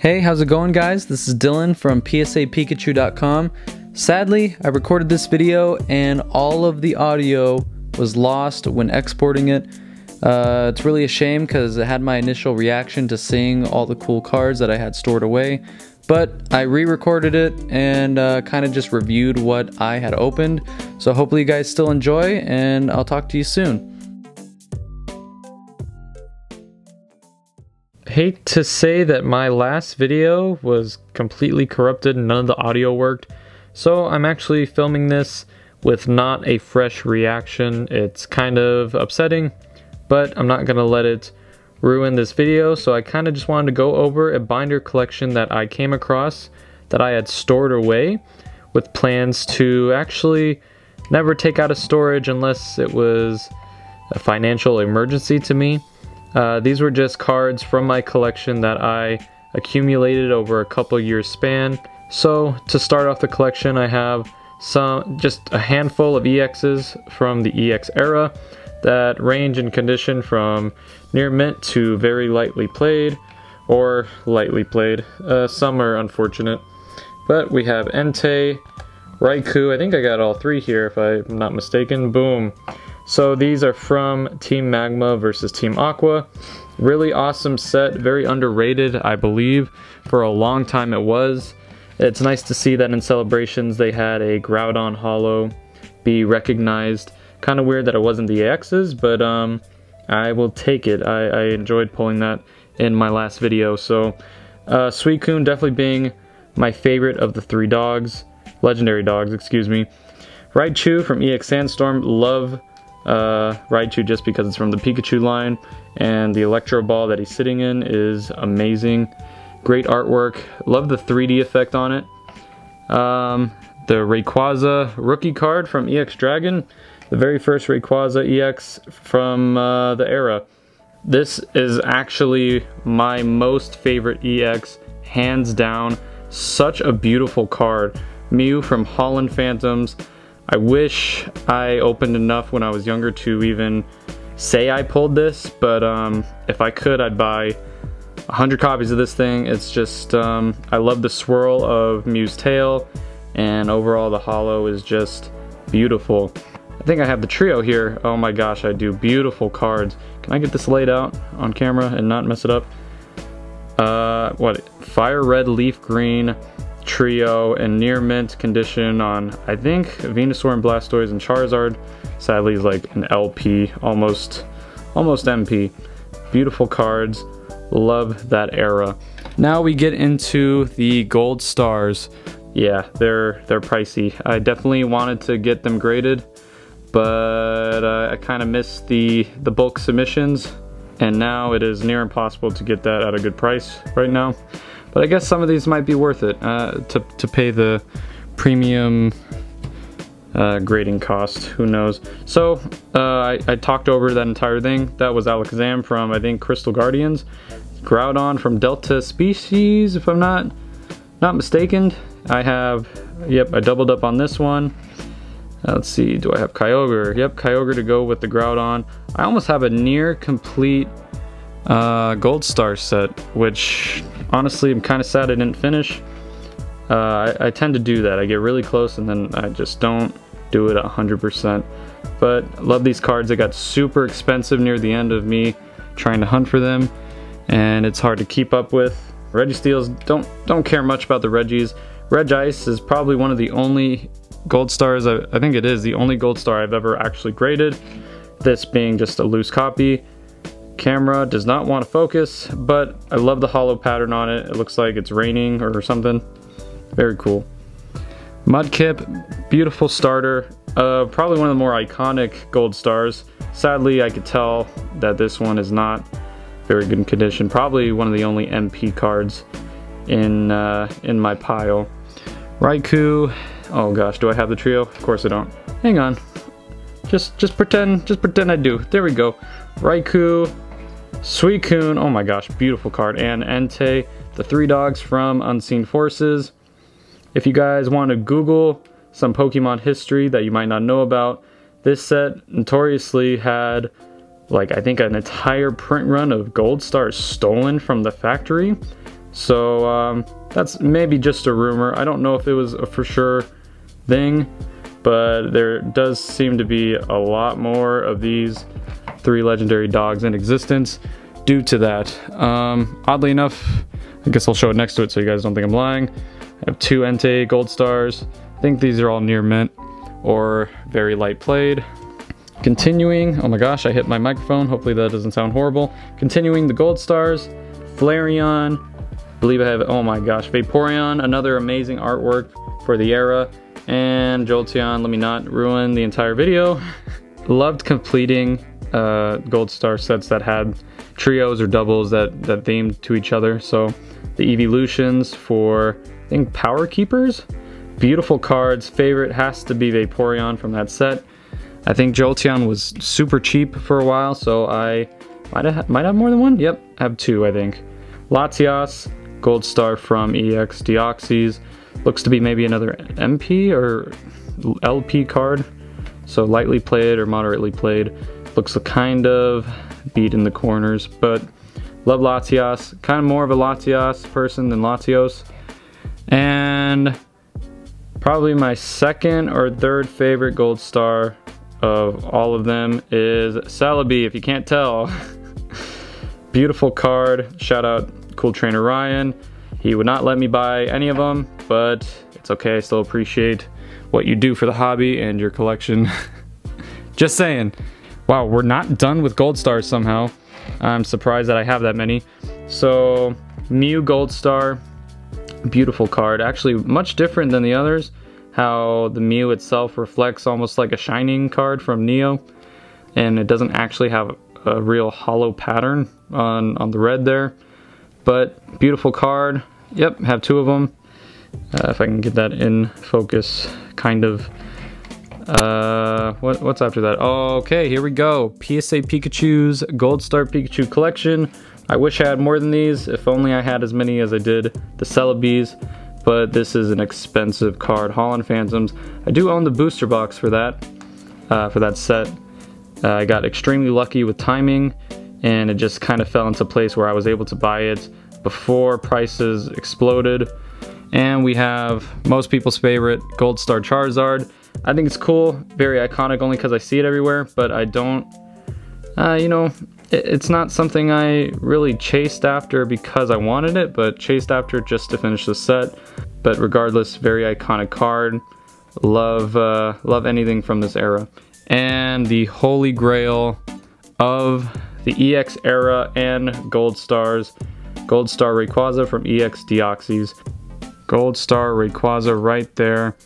Hey, how's it going guys? This is Dylan from PSAPikachu.com. Sadly, I recorded this video and all of the audio was lost when exporting it. Uh, it's really a shame because it had my initial reaction to seeing all the cool cards that I had stored away, but I re-recorded it and uh, kind of just reviewed what I had opened. So hopefully you guys still enjoy and I'll talk to you soon. Hate to say that my last video was completely corrupted and none of the audio worked. So I'm actually filming this with not a fresh reaction. It's kind of upsetting, but I'm not gonna let it ruin this video. So I kind of just wanted to go over a binder collection that I came across that I had stored away with plans to actually never take out of storage unless it was a financial emergency to me. Uh, these were just cards from my collection that I accumulated over a couple years span. So to start off the collection I have some just a handful of EXs from the EX era that range in condition from near mint to very lightly played or lightly played. Uh, some are unfortunate. But we have Entei, Raikou, I think I got all three here if I'm not mistaken, boom. So these are from Team Magma versus Team Aqua. Really awesome set, very underrated, I believe. For a long time it was. It's nice to see that in celebrations they had a Groudon Hollow be recognized. Kind of weird that it wasn't the EXs, but um, I will take it. I, I, enjoyed pulling that in my last video. So uh, Suicune definitely being my favorite of the three dogs, legendary dogs, excuse me. Raichu from EX Sandstorm, love uh, Raichu just because it's from the Pikachu line and the Electro Ball that he's sitting in is amazing. Great artwork. Love the 3D effect on it. Um, the Rayquaza rookie card from EX Dragon. The very first Rayquaza EX from uh, the era. This is actually my most favorite EX, hands down. Such a beautiful card. Mew from Holon Phantoms. I wish I opened enough when I was younger to even say I pulled this, but um, if I could, I'd buy 100 copies of this thing. It's just, um, I love the swirl of Mew's tail, and overall the hollow is just beautiful. I think I have the trio here. Oh my gosh, I do. Beautiful cards. Can I get this laid out on camera and not mess it up? Uh, what? Fire Red, Leaf Green, Trio in near mint condition on, I think, Venusaur and Blastoise and Charizard. Sadly, is like an LP, almost, almost MP. Beautiful cards. Love that era. Now we get into the gold stars. Yeah, they're they're pricey. I definitely wanted to get them graded, but uh, I kind of missed the the bulk submissions, and now it is near impossible to get that at a good price right now. But I guess some of these might be worth it uh, to, to pay the premium uh, grading cost, who knows. So uh, I, I, talked over that entire thing. That was Alakazam from, I think, Crystal Guardians. Groudon from Delta Species, if I'm not, not mistaken. I have, yep, I doubled up on this one. Uh, let's see, do I have Kyogre? Yep, Kyogre to go with the Groudon. I almost have a near complete uh, Gold Star set, which honestly I'm kind of sad I didn't finish. Uh, I, I, tend to do that. I get really close and then I just don't do it 100%. But love these cards. They got super expensive near the end of me trying to hunt for them and it's hard to keep up with. Reggie Registeels, don't, don't care much about the Reggies. Regis. Regice is probably one of the only gold stars, I, I think it is the only gold star I've ever actually graded. This being just a loose copy camera does not want to focus, but I love the hollow pattern on it. It looks like it's raining or something. Very cool. Mudkip, beautiful starter. Uh, probably one of the more iconic gold stars. Sadly, I could tell that this one is not very good condition. Probably one of the only MP cards in uh, in my pile. Raikou. Oh gosh, do I have the trio? Of course I don't. Hang on. Just just pretend just pretend I do. There we go. Raikou, Suicune, oh my gosh, beautiful card. And Entei, the three dogs from Unseen Forces. If you guys want to Google some Pokemon history that you might not know about, this set notoriously had like I think an entire print run of gold stars stolen from the factory So um, that's maybe just a rumor. I don't know if it was a for sure thing, but there does seem to be a lot more of these three legendary dogs in existence due to that. Um, oddly enough, I guess I'll show it next to it so you guys don't think I'm lying. I have two Entei Gold Stars. I think these are all near mint or very light played. Continuing, oh my gosh, I hit my microphone. Hopefully that doesn't sound horrible. Continuing the Gold Stars, Flareon, believe I have, oh my gosh, Vaporeon, another amazing artwork for the era, and Jolteon, let me not ruin the entire video. Loved completing uh, Gold Star sets that had trios or doubles that, that themed to each other. So the evolutions for, I think, Power Keepers. Beautiful cards. Favorite has to be Vaporeon from that set. I think Jolteon was super cheap for a while, so I might have, might have more than one? Yep, I have two, I think. Latias, Gold Star from EX Deoxys. Looks to be maybe another MP or LP card. So lightly played or moderately played. Looks kind of beat in the corners, but love Latias. Kind of more of a Latias person than Latios. And probably my second or third favorite gold star of all of them is Celebi, if you can't tell. Beautiful card. Shout out Cool Trainer Ryan. He would not let me buy any of them, but it's okay. I still appreciate what you do for the hobby and your collection. Just saying. Wow, we're not done with gold stars somehow. I'm surprised that I have that many. So, Mew Gold Star, beautiful card. Actually, much different than the others. How the Mew itself reflects almost like a shining card from Neo. And it doesn't actually have a real hollow pattern on, on the red there. But beautiful card. Yep, have two of them. Uh, if I can get that in focus, kind of. Uh, what, what's after that? okay, here we go. PSA Pikachu's Gold Star Pikachu collection. I wish I had more than these. If only I had as many as I did the Celebis. But this is an expensive card. Holon Phantoms. I do own the booster box for that, uh, for that set. Uh, I got extremely lucky with timing and it just kind of fell into place where I was able to buy it before prices exploded. And we have most people's favorite Gold Star Charizard. I think it's cool, very iconic only because I see it everywhere, but I don't, uh, you know, it, it's not something I really chased after because I wanted it, but chased after just to finish the set. But regardless, very iconic card. Love, uh, love anything from this era. And the holy grail of the EX era and Gold Stars. Gold Star Rayquaza from EX Deoxys. Gold Star Rayquaza right there.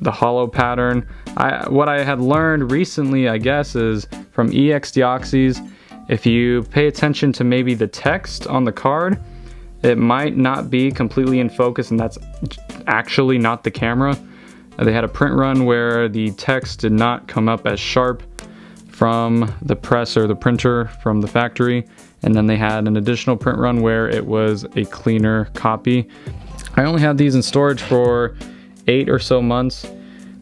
The hollow pattern. I, what I had learned recently, I guess, is from EX Deoxys, if you pay attention to maybe the text on the card, it might not be completely in focus and that's actually not the camera. They had a print run where the text did not come up as sharp from the press or the printer from the factory and then they had an additional print run where it was a cleaner copy. I only had these in storage for eight or so months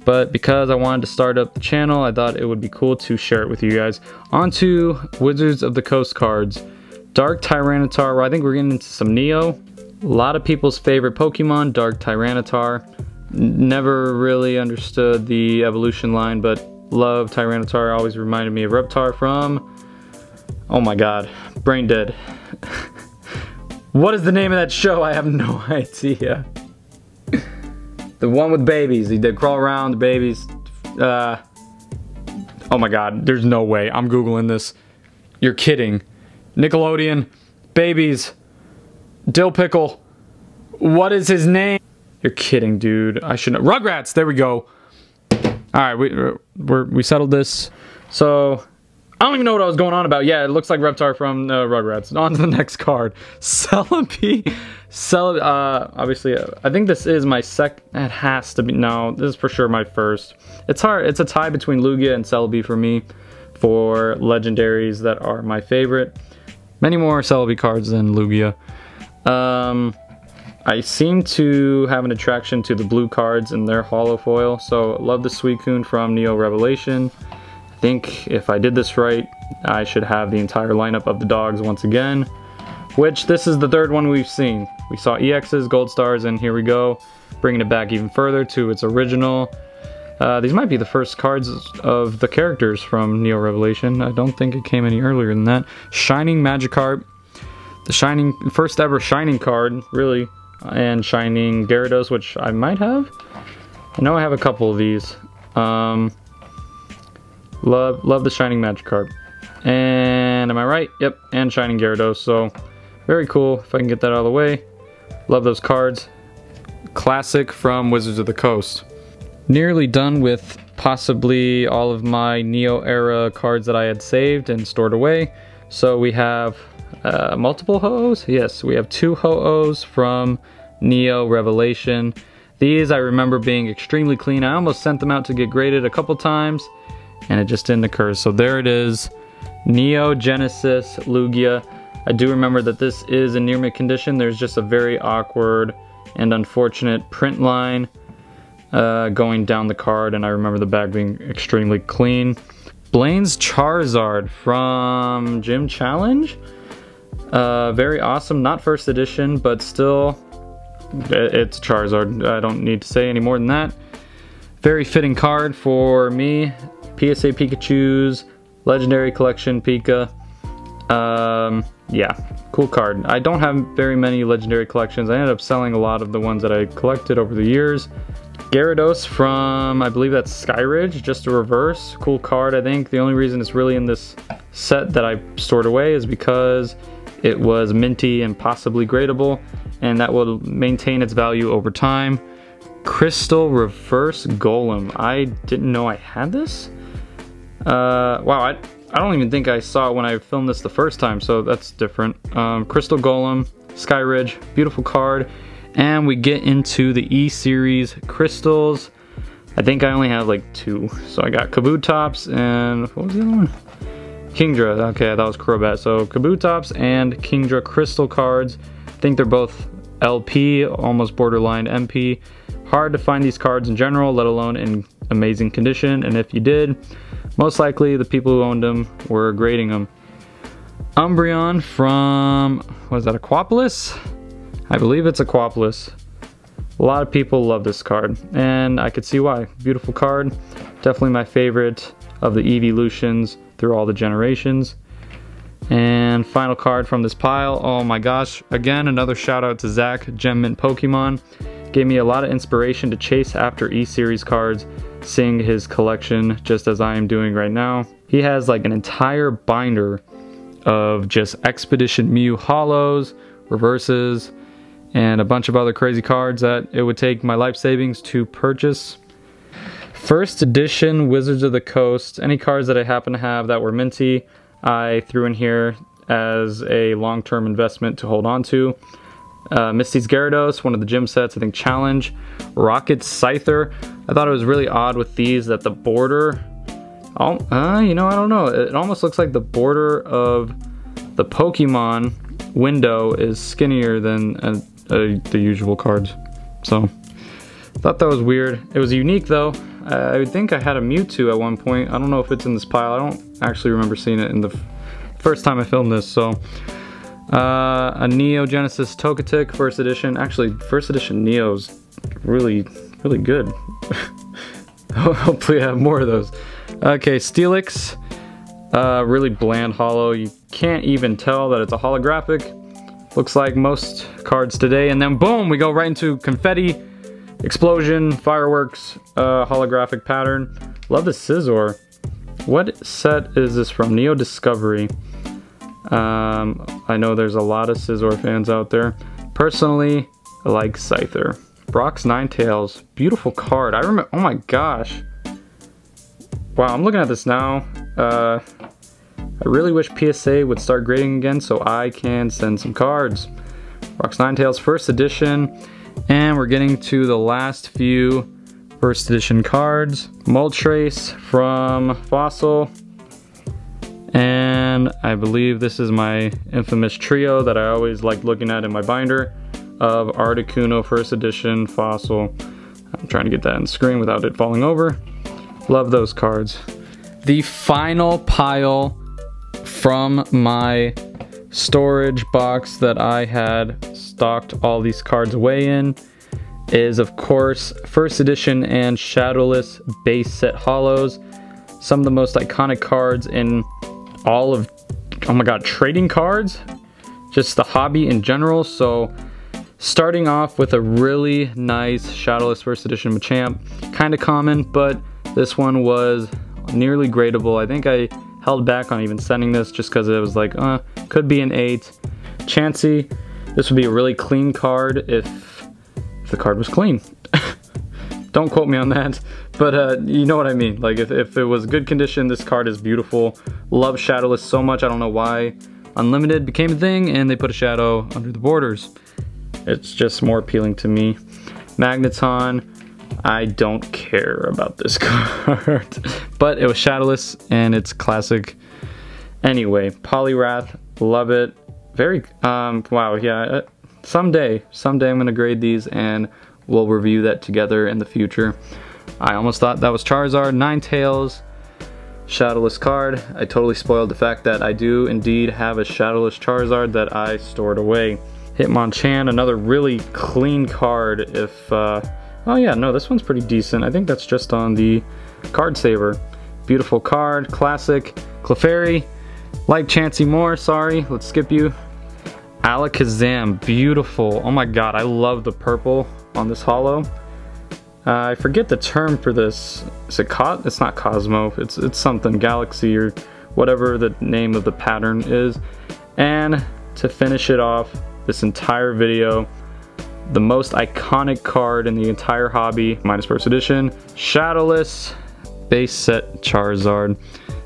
but because I wanted to start up the channel I thought it would be cool to share it with you guys. On to Wizards of the Coast cards. Dark Tyranitar, I think we're getting into some Neo. A lot of people's favorite Pokemon, Dark Tyranitar. Never really understood the evolution line, but love Tyranitar. Always reminded me of Reptar from, oh my god, Brain Dead. what is the name of that show? I have no idea. The one with babies. They crawl around, the babies. Uh, oh my god, there's no way. I'm Googling this. You're kidding. Nickelodeon, babies, dill pickle. What is his name? You're kidding, dude. I shouldn't. Rugrats. There we go. All right, we we we settled this. So I don't even know what I was going on about. Yeah, it looks like Reptar from uh, Rugrats. On to the next card. Celebi. Celebi, uh, obviously, uh, I think this is my sec, it has to be, no, this is for sure my first. It's hard, it's a tie between Lugia and Celebi for me, for legendaries that are my favorite. Many more Celebi cards than Lugia. Um, I seem to have an attraction to the blue cards in their hollow foil, so love the Suicune from Neo Revelation. Think if I did this right, I should have the entire lineup of the dogs once again, which this is the third one we've seen. We saw EXs, gold stars, and here we go, bringing it back even further to its original. Uh, these might be the first cards of the characters from Neo Revelation. I don't think it came any earlier than that. Shining Magikarp, the shining first ever Shining card, really, and Shining Gyarados, which I might have. I know I have a couple of these. Um, love, love the Shining Magikarp. And am I right? Yep, and Shining Gyarados. So very cool if I can get that out of the way. Love those cards. Classic from Wizards of the Coast. Nearly done with possibly all of my Neo era cards that I had saved and stored away. So we have uh, multiple Ho-Ohs? Yes, we have two Ho-Ohs from Neo Revelation. These I remember being extremely clean. I almost sent them out to get graded a couple times and it just didn't occur. So there it is. Neo Genesis Lugia. I do remember that this is in near mint condition. There's just a very awkward and unfortunate print line uh, going down the card, and I remember the bag being extremely clean. Blaine's Charizard from Gym Challenge. Uh, very awesome, not first edition, but still, it's Charizard. I don't need to say any more than that. Very fitting card for me. PSA Pikachu's Legendary Collection Pika. Um, yeah, cool card. I don't have very many Legendary collections. I ended up selling a lot of the ones that I collected over the years. Gyarados from, I believe that's Skyridge, just a reverse. Cool card, I think. The only reason it's really in this set that I stored away is because it was minty and possibly gradable, and that will maintain its value over time. Crystal Reverse Golem. I didn't know I had this. Uh, wow, I, I don't even think I saw when I filmed this the first time, so that's different. Um, Crystal Golem, Sky Ridge, beautiful card. And we get into the E-Series crystals. I think I only have like two. So I got Kabutops and what was the other one? Kingdra. Okay, that was Crobat. So Kabutops and Kingdra crystal cards. I think they're both LP, almost borderline MP. Hard to find these cards in general, let alone in amazing condition. And if you did, most likely the people who owned them were grading them. Umbreon from, was that, Aquapolis? I believe it's Aquapolis. A lot of people love this card, and I could see why. Beautiful card, definitely my favorite of the evolutions through all the generations. And final card from this pile, oh my gosh, again, another shout out to Zach, Gem Mint Pokemon. Gave me a lot of inspiration to chase after E-Series cards, seeing his collection just as I am doing right now. He has like an entire binder of just Expedition Mew hollows, reverses, and a bunch of other crazy cards that it would take my life savings to purchase. First edition Wizards of the Coast, any cards that I happen to have that were minty, I threw in here as a long-term investment to hold on to. Uh, Misty's Gyarados, one of the gym sets, I think Challenge. Rocket Scyther. I thought it was really odd with these that the border, oh, uh, you know, I don't know. It almost looks like the border of the Pokemon window is skinnier than uh, uh, the usual cards. So, thought that was weird. It was unique though. I think I had a Mewtwo at one point. I don't know if it's in this pile. I don't actually remember seeing it in the first time I filmed this. So, uh, a Neo Genesis Togetic first edition. Actually, first edition Neo's really, really good. Hopefully I have more of those. Okay, Steelix. Uh, really bland hollow. You can't even tell that it's a holographic. Looks like most cards today. And then boom, we go right into confetti, explosion, fireworks, uh, holographic pattern. Love the Scizor. What set is this from? Neo Discovery. Um, I know there's a lot of Scizor fans out there. Personally, I like Scyther. Brock's Ninetales, beautiful card. I remember, oh my gosh. Wow, I'm looking at this now. Uh, I really wish PSA would start grading again so I can send some cards. Brock's Ninetales first edition, and we're getting to the last few first edition cards. Moltres from Fossil, I believe this is my infamous trio that I always like looking at in my binder of Articuno first edition Fossil. I'm trying to get that the screen without it falling over. Love those cards. The final pile from my storage box that I had stocked all these cards away in is of course first edition and shadowless base set hollows Some of the most iconic cards in all of, oh my god, trading cards? Just the hobby in general. So starting off with a really nice shadowless first edition Machamp. Kind of common, but this one was nearly gradable. I think I held back on even sending this just because it was like, uh, could be an 8. Chansey, this would be a really clean card if, if the card was clean. Don't quote me on that, but uh, you know what I mean. Like if, if it was good condition, this card is beautiful. Love Shadowless so much, I don't know why. Unlimited became a thing and they put a shadow under the borders. It's just more appealing to me. Magneton, I don't care about this card. but it was Shadowless and it's classic. Anyway, Poliwrath, love it. Very, um, wow, yeah. Uh, someday, someday I'm gonna grade these and we'll review that together in the future. I almost thought that was Charizard, Ninetales, Shadowless card. I totally spoiled the fact that I do indeed have a Shadowless Charizard that I stored away. Hitmonchan, another really clean card if, uh, oh yeah, no, this one's pretty decent. I think that's just on the card saver. Beautiful card, classic. Clefairy, like Chansey more, sorry, let's skip you. Alakazam, beautiful. Oh my god, I love the purple on this holo. Uh, I forget the term for this. Is it Co It's not Cosmo. It's it's something Galaxy or whatever the name of the pattern is. And to finish it off, this entire video, the most iconic card in the entire hobby, minus first edition, Shadowless base set Charizard.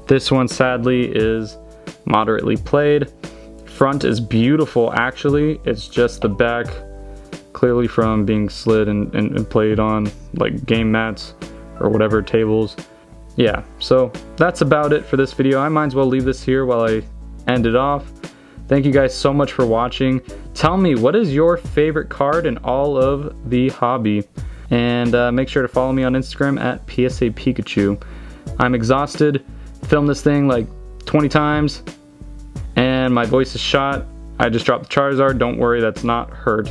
This one sadly is moderately played. Front is beautiful actually, it's just the back clearly from being slid and, and, and played on like game mats or whatever tables. Yeah, so that's about it for this video. I might as well leave this here while I end it off. Thank you guys so much for watching. Tell me, what is your favorite card in all of the hobby? And uh, make sure to follow me on Instagram at PSA Pikachu. I'm exhausted. Filmed this thing like 20 times and my voice is shot. I just dropped the Charizard. Don't worry, that's not hurt.